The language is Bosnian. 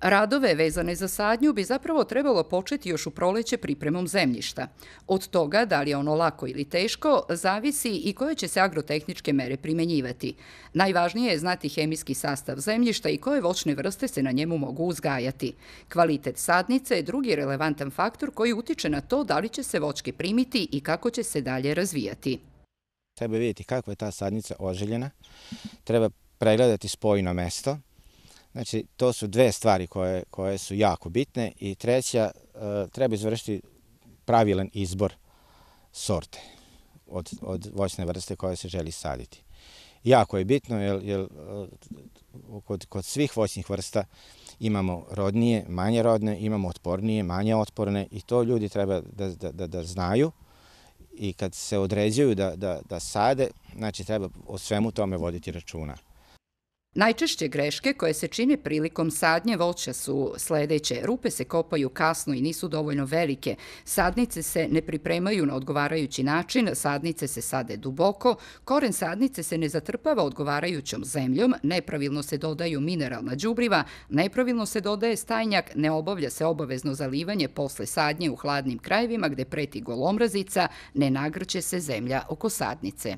Radove vezane za sadnju bi zapravo trebalo početi još u proleće pripremom zemljišta. Od toga, da li je ono lako ili teško, zavisi i koje će se agrotehničke mere primenjivati. Najvažnije je znati hemijski sastav zemljišta i koje voćne vrste se na njemu mogu uzgajati. Kvalitet sadnice je drugi relevantan faktor koji utiče na to da li će se voćke primiti i kako će se dalje razvijati. Treba vidjeti kako je ta sadnica oželjena, treba pregledati spojno mesto, Znači, to su dve stvari koje, koje su jako bitne i treća, e, treba izvršiti pravilan izbor sorte od, od voćne vrste koje se želi saditi. Jako je bitno, jer, jer e, kod, kod svih voćnih vrsta imamo rodnije, manje rodne, imamo otpornije, manje otporne i to ljudi treba da, da, da, da znaju i kad se određuju da, da, da sade, znači treba o svemu tome voditi računa. Najčešće greške koje se čine prilikom sadnje voća su sledeće. Rupe se kopaju kasno i nisu dovoljno velike. Sadnice se ne pripremaju na odgovarajući način, sadnice se sade duboko, koren sadnice se ne zatrpava odgovarajućom zemljom, nepravilno se dodaju mineralna džubriva, nepravilno se dodaje stajnjak, ne obavlja se obavezno zalivanje posle sadnje u hladnim krajevima gde preti golomrazica, ne nagrće se zemlja oko sadnice.